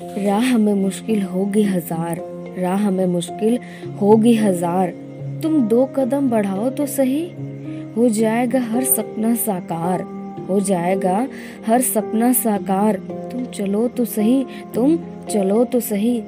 राह में मुश्किल होगी हज़ार, राह में मुश्किल होगी हज़ार। तुम दो कदम बढ़ाओ तो सही, हो जाएगा हर सपना साकार, हो जाएगा हर सपना साकार। तुम चलो तो सही, तुम चलो तो सही,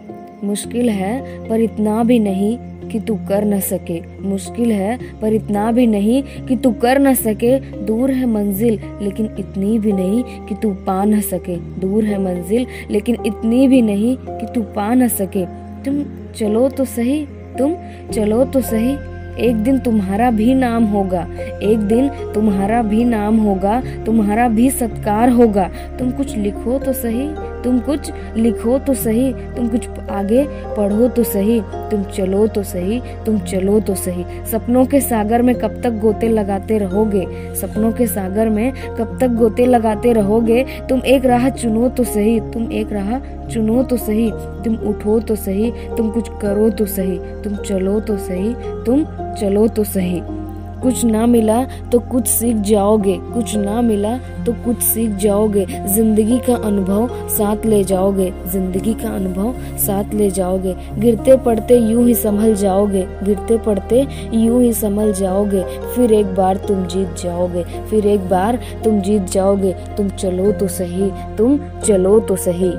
मुश्किल है पर इतना भी नहीं। कि तू कर न सके। मुश्किल है, पर इतना भी नहीं कि तू कर न सके। दूर है मंजिल, लेकिन इतनी भी नहीं कि तू पा न सके। दूर है मंजिल, लेकिन इतनी भी नहीं कि तू पा न सके। तुम चलो तो सही, तुम चलो तो सही। एक दिन तुम्हारा भी नाम होगा, एक दिन तुम्हारा भी नाम होगा, तुम्हारा भी सत्कार होगा। तुम कुछ लिखो तो सही तुम कुछ लिखो तो सही, तुम कुछ आगे पढ़ो तो सही, तुम चलो तो सही, तुम चलो तो सही। सपनों के सागर में कब तक गोते लगाते रहोगे? सपनों के सागर में कब तक गोते लगाते रहोगे? तुम एक राह चुनो तो सही, तुम एक राह चुनो तो सही, तुम उठो तो सही, तुम कुछ करो तो सही, तुम चलो तो सही, तुम चलो तो सही। कुछ ना मिला तो कुछ सीख जाओगे। कुछ ना मिला तो कुछ सीख जाओगे। ज़िंदगी का अनुभव साथ ले जाओगे। ज़िंदगी का अनुभव साथ ले जाओगे। गिरते पड़ते यूँ ही संभल जाओगे। गिरते पड़ते यूँ ही संभल जाओगे। फिर एक बार तुम जीत जाओगे। फिर एक बार तुम जीत जाओगे। तुम चलो तो सही। तुम चलो तो सही।